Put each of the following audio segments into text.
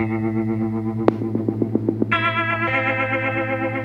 Thank mm-hmm. you.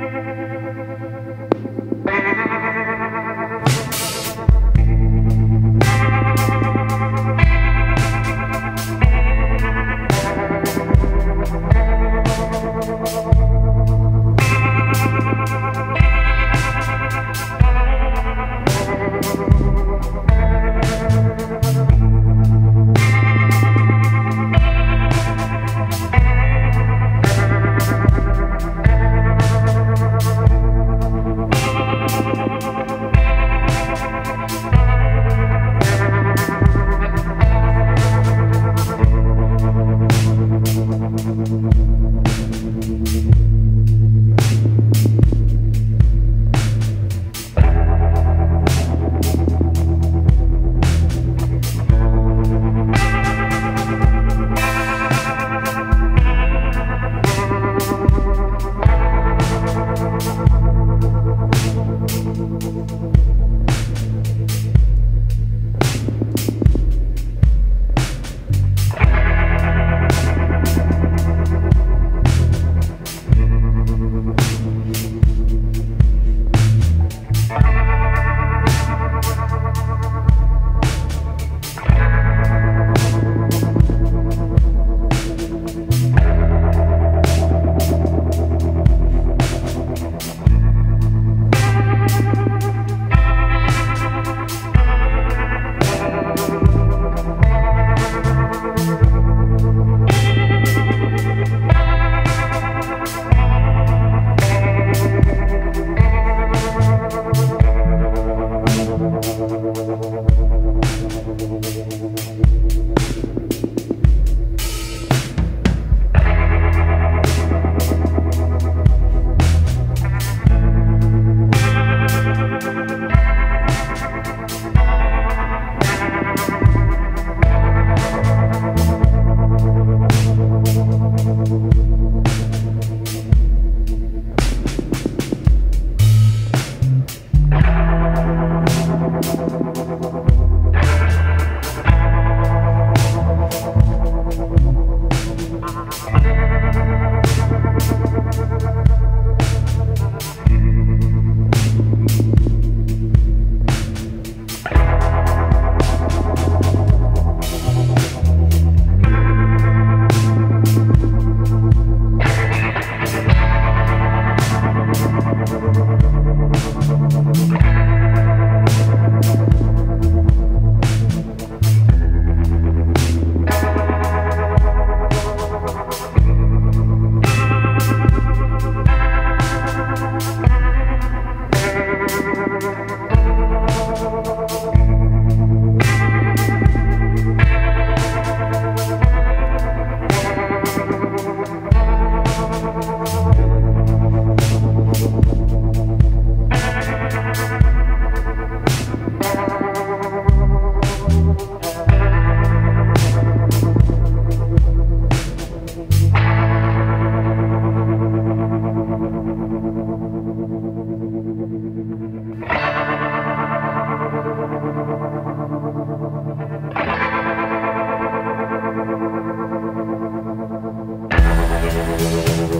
Thank you. Thank